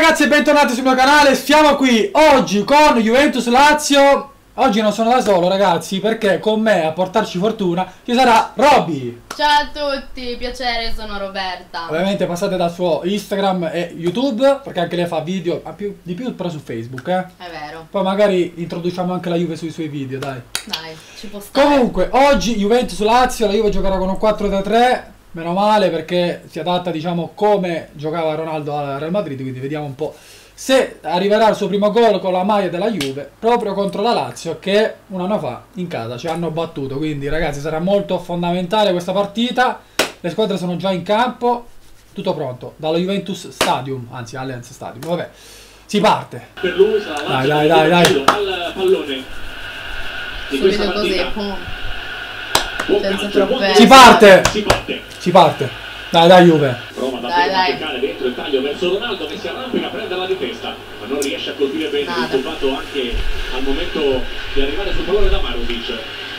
ragazzi e bentornati sul mio canale, siamo qui oggi con Juventus Lazio. Oggi non sono da solo ragazzi perché con me a portarci fortuna ci sarà Robby. Ciao a tutti, piacere, sono Roberta. Ovviamente passate dal suo Instagram e YouTube perché anche lei fa video, più, di più però su Facebook eh. È vero. Poi magari introduciamo anche la Juve sui suoi video dai. Dai, ci può stare. Comunque oggi Juventus Lazio, la Juve giocherà con un 4-3 Meno male perché si adatta diciamo come giocava Ronaldo al Real Madrid quindi vediamo un po' se arriverà il suo primo gol con la maglia della Juve proprio contro la Lazio che un anno fa in casa ci hanno battuto. Quindi ragazzi sarà molto fondamentale questa partita. Le squadre sono già in campo. Tutto pronto. Dallo Juventus Stadium anzi Allianz Stadium. Vabbè si parte. Per dai dai dai dai. al pallone di Subito così, pum. Senza troppe si parte. Si parte si parte. Dai dai Juve. Prova Dai, davvero a dai. cercare dentro il taglio verso Ronaldo che si arrampica prende la di testa ma non riesce a colpire bene Nada. disturbato anche al momento di arrivare sul pallone da Marusic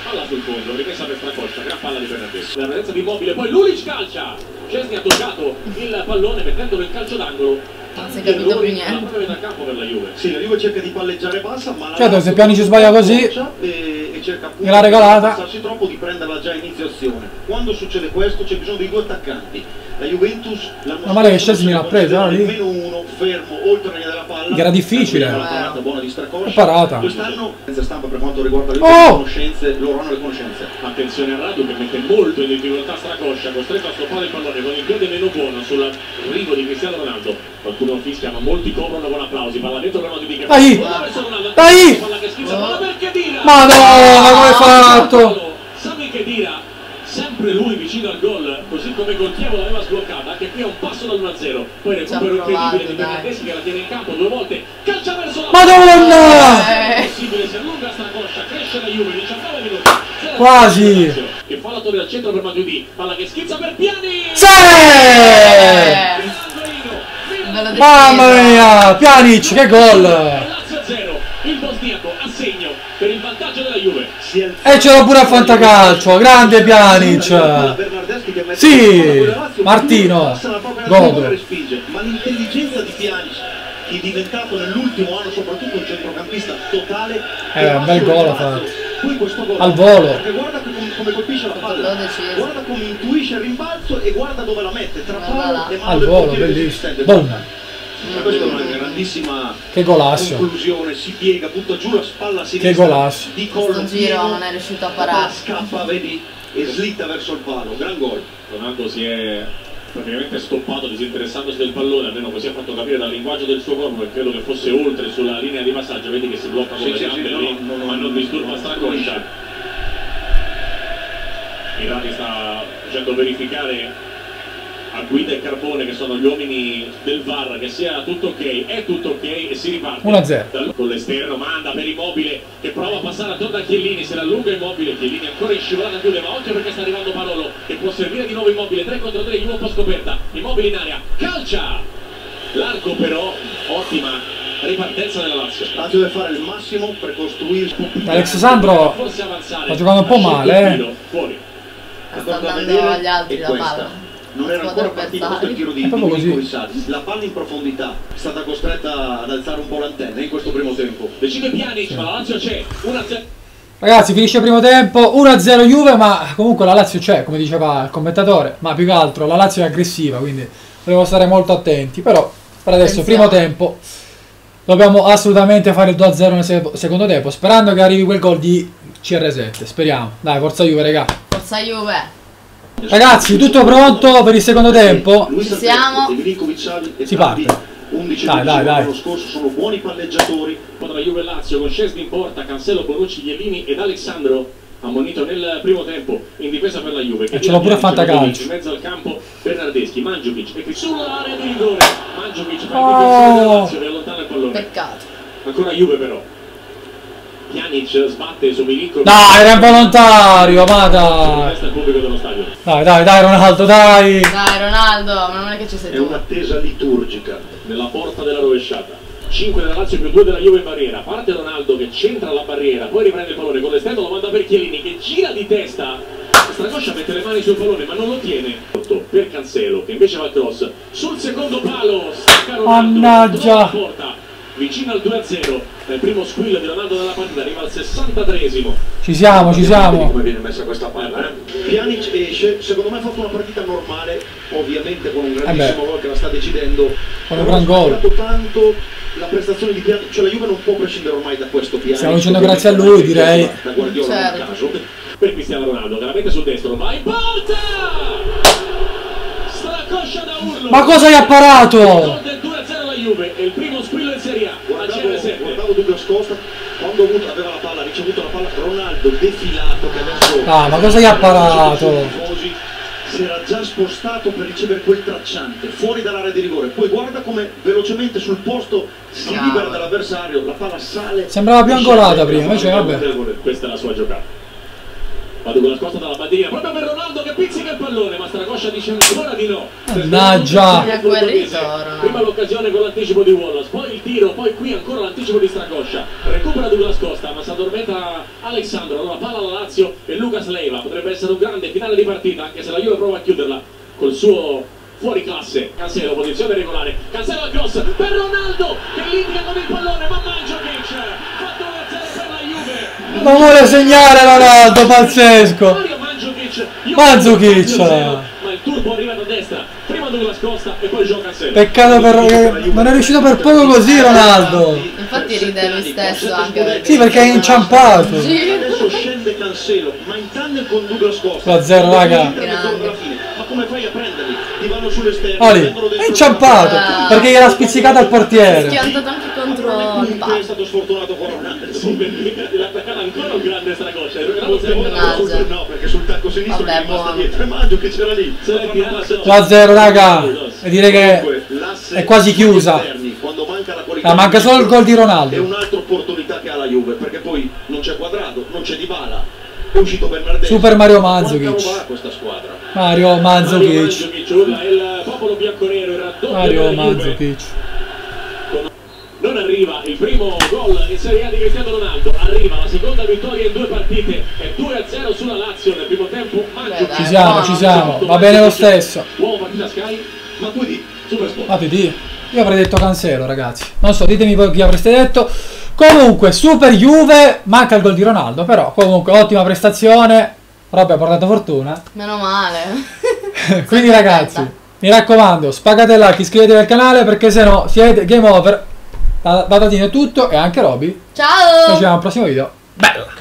palla sul fondo rimessa per Stracoscia gran palla di Bernardeschi la presenza di Immobile poi Lulic calcia. Cesni ha toccato il pallone mettendolo in calcio d'angolo. Non si è capito più niente. la per la Juve. Sì, la Juve cerca di palleggiare bassa, ma la Certo, se Pjanic sbaglia così, e, e cerca appunto gliel'ha regalata. di passarsi troppo di prenderla già a inizio azione. Quando succede questo c'è bisogno di due attaccanti. La Juventus l'anno Ma male che Szczesny l'ha si presa, lì? nemmeno uno fermo oltre la linea della palla. Che era difficile. Una parata buona di Stracoscia. Parata. Quest'anno senza stampa per quanto riguarda le Oh! conoscenze, loro hanno le conoscenze. Attenzione a Radu che mette molto in difficoltà Stracoscia, costretto a stoppare il pallone con il piede meno buono sul rigo di Cristiano Ronaldo. Qualcuno fischia, ma molti coprono con applausi. Palla dentro di che Dai! Verso Ronaldo. Dai! Palla che schizza, palla per Khedira. Madonna, come hai fatto? Sami Khedira, sempre lui vicino al gol, così come col Chievo l'aveva sbloccata, anche qui è un passo dal 1-0. Poi recupero Ci ha provato, incredibile di dai. Bernardeschi che la tiene in campo due volte, calcia verso la Madonna! Eh. possibile, si allunga Stracoscia, cresce la Juve, 19 minuti. Quasi. Che fa la torre al centro per Matuidi, palla che schizza per Piani. Sì! Bello Mamma mia, Pjanic, che gol! E ce l'ho pure a fantacalcio, grande mette Sì, palla Martino, godo. ma l'intelligenza di Pjanic è diventato nell'ultimo anno soprattutto un centrocampista totale Eh, un bel gol ha fatto. Al volo. guarda come, colpisce la palla guarda come intuisce il rimbalzo e guarda dove la mette tra là. e mano Al volo, bellissimo. Boom. Una grandissima Che golasso! conclusione si piega butta giù la spalla sinistra golasso. di collo giro non è riuscito a parare. scappa vedi e slitta verso il palo gran gol Ronaldo si è praticamente stoppato disinteressandosi del pallone, almeno così ha fatto capire dal linguaggio del suo corpo che credo che fosse oltre sulla linea di passaggio, vedi che si blocca con Sì, le sì, gambe sì, lì, no, no, ma no, non no, disturba no, Stracoscia. Mirati sta facendo verificare a Guida e Carbone che sono gli uomini del VAR che sia tutto ok, è tutto ok e si riparte 1-0. Dal- con l'esterno manda per Immobile che prova a passare attorno a Chiellini se la allunga Immobile Chiellini ancora in scivolata chiude ma occhio perché sta arrivando Parolo che può servire di nuovo Immobile 3 contro 3 Juve un po' scoperta Immobile in aria calcia l'arco però ottima ripartenza della Lazio Lazio deve fare il massimo per costruire Alex Sandro forse avanzare sta giocando un po' male, eh. fuori Sta cosa da dando vedere agli altri la palla. Non era ancora partito questo il tiro di È proprio così. Domenico Rissati. la palla in profondità è stata costretta ad alzare un po' l'antenna in questo primo tempo decide Pjanic ma la Lazio c'è 1-0 Ragazzi, finisce il primo tempo, 1-0 Juve, ma comunque la Lazio c'è, come diceva il commentatore, ma più che altro la Lazio è aggressiva, quindi dobbiamo stare molto attenti, però per adesso, Attenzione. primo tempo, dobbiamo assolutamente fare il 2-0 nel se- secondo tempo, sperando che arrivi quel gol di CR7, speriamo. Dai, forza Juve, raga. Forza Juve. Ragazzi, tutto pronto per il secondo tempo? Ci siamo. E Si parte. 11 Dai, dai, dai. l'anno scorso sono buoni palleggiatori tra Juve e Lazio con Scesni in porta, Cancelo, Bonucci, Iellini ed Alessandro ammonito nel primo tempo in difesa per la Juve. E ce l'ho pure a fantacalcio. In mezzo al campo Bernardeschi, Mandzukic e sull'area di rigore. Mandzukic fa il Oh. difensore della Lazio che allontana il pallone. Peccato. Ancora Juve però. Pjanic sbatte su Milinkovic. Dai, era involontario, ma dai. Dai, dai, dai, Ronaldo, dai. Dai Ronaldo, ma non è che ci sei è tu. un'attesa liturgica nella porta della rovesciata. 5 della Lazio più 2 della Juve in barriera. Parte Ronaldo che centra la barriera, poi riprende il pallone con l'esterno, lo manda per Chiellini che gira di testa. Stracoscia mette le mani sul pallone ma non lo tiene. Per Cancelo che invece va cross sul secondo palo. Mannaggia. Vicino al 2-0 il primo squillo di Ronaldo della partita arriva al 63esimo Ci siamo, ci siamo. come viene messa questa palla eh? Pjanic esce, secondo me ha fatto una partita normale, ovviamente con un Eh grandissimo beh. gol che la sta decidendo. Con un gran gol. tanto la prestazione di Pjanic, cioè la Juve non può prescindere ormai da questo Pjanic. Stiamo dicendo grazie a lui, direi. Da Guardiola Certo. nel caso. per Cristiano Ronaldo veramente sul destro va in porta stracoscia da urlo Ma cosa gli ha parato? Gol del 2-0 la Juve è il primo squillo in Serie A a Guardavo, CR7 guardavo Douglas Costa, quando avuto- aveva la palla, ha ricevuto la palla, Ronaldo defilato che adesso... Ah, ma cosa gli ha parato? Si era già spostato per ricevere quel tracciante fuori dall'area di rigore. Poi guarda come velocemente sul posto si libera dall'avversario, la palla sale. Sembrava più angolata prima, invece vabbè. questa è la sua giocata Vado con la scosta dalla bandierina proprio per Ronaldo che pizzica il pallone ma Stracoscia dice ancora di no. Mannaggia. Prima l'occasione con l'anticipo di Wallace poi il tiro poi qui ancora l'anticipo di Stracoscia. Recupera Douglas Costa ma si addormenta Alessandro allora palla alla Lazio e Lucas Leiva. Potrebbe essere un grande finale di partita anche se la Juve prova a chiuderla col suo fuori classe. Cancelo posizione regolare. Cancelo al cross per Ronaldo che litiga con il pallone ma Mandzukic fatto 1-0 per la Non vuole segnare Ronaldo, pazzesco. Mandzukic io Mandzukic. penso che sia 0, ma il turbo arriva da destra prima Douglas Costa e poi Gio Cancelo Peccato per che non è riuscito per poco così Ronaldo. Infatti ride lui stesso anche perché- Sì, perché è inciampato. Sì. Adesso scende Cancelo, ma in tunnel con Douglas Costa. 2-0, raga. Ma come fai a prenderli? Ti vanno sull'esterno, Oli, è inciampato Ah. perché gliel'ha spizzicata al portiere. schiantato Comunque è stato sfortunato l'ha attaccata ancora un grande Mannaggia. No, perché sul tacco sinistro Vabbè, è rimasta buono. dietro. Maggio che c'era lì. Se l'è tirata 2-0 raga. E direi che è quasi chiusa. esterni, quando manca la qualità Ah, manca solo il gol di È Ronaldo. un'altra opportunità che ha la Juve, perché poi non c'è quadrato, non c'è Dybala. È uscito Bernardeschi. Super Mario Mandzukic. Mario Mario Mandzukic. Mario. Mandzukic. Arriva il primo gol in Serie A di Cristiano Ronaldo arriva la seconda vittoria in due partite è 2-0 sulla Lazio nel primo tempo Mandzukic Ci siamo, ci siamo. Va bene lo stesso. uomo partita Sky Ma tu di Supersport Fate di. Io avrei detto Cancelo, ragazzi. Non so, ditemi voi chi avreste detto. Comunque, Super Juve, manca il gol di Ronaldo, però comunque ottima prestazione. Robby ha portato fortuna. Meno male. Quindi ragazzi, mi raccomando, il like, iscrivetevi al canale perché se no siete game over. Da, da Tatino è tutto e anche Robby. Ci Ciao! vediamo al prossimo video. Bella!